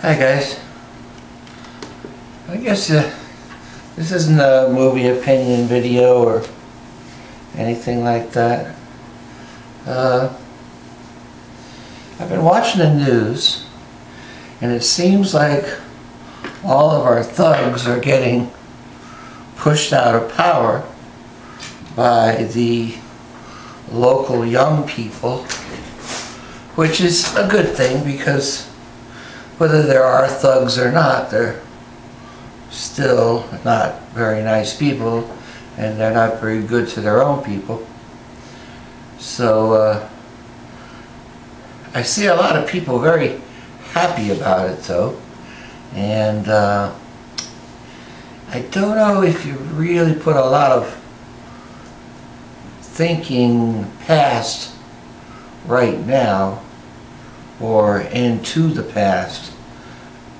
Hi guys. I guess uh, this isn't a movie opinion video or anything like that. Uh, I've been watching the news and it seems like all of our thugs are getting pushed out of power by the local young people, which is a good thing because whether there are thugs or not, they're still not very nice people and they're not very good to their own people. So uh, I see a lot of people very happy about it though. And uh, I don't know if you really put a lot of thinking past right now or into the past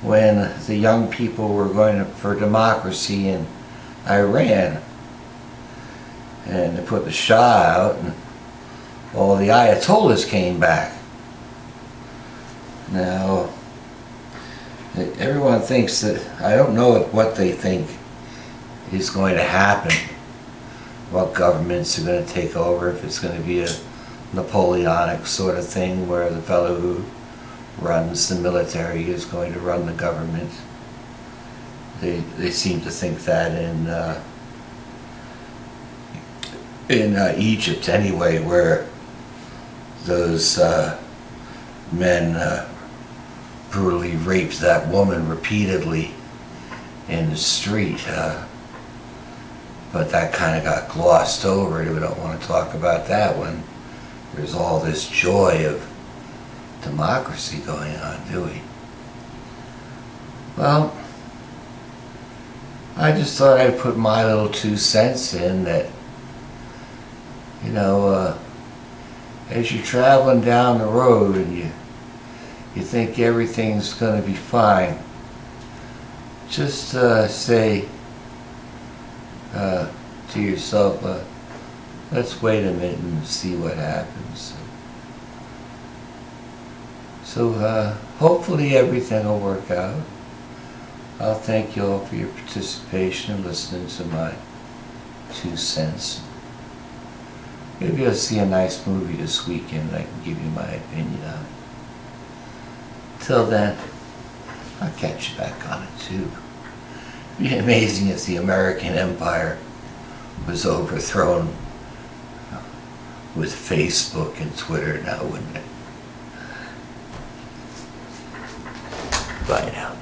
when the young people were going for democracy in Iran. And they put the Shah out and all the Ayatollahs came back. Now, everyone thinks that, I don't know what they think is going to happen. What governments are going to take over, if it's going to be a Napoleonic sort of thing where the fellow who runs the military is going to run the government. They, they seem to think that in uh, in uh, Egypt anyway, where those uh, men uh, brutally raped that woman repeatedly in the street. Uh, but that kind of got glossed over. We don't want to talk about that when there's all this joy of democracy going on, do we? Well, I just thought I'd put my little two cents in that, you know, uh, as you're traveling down the road and you you think everything's going to be fine, just uh, say uh, to yourself, uh, let's wait a minute and see what happens. So uh, hopefully everything will work out. I'll thank you all for your participation and listening to my two cents. Maybe I'll see a nice movie this weekend and I can give you my opinion on it. Till then, I'll catch you back on it too. It'd be amazing if the American Empire was overthrown with Facebook and Twitter now, wouldn't it? Bye now.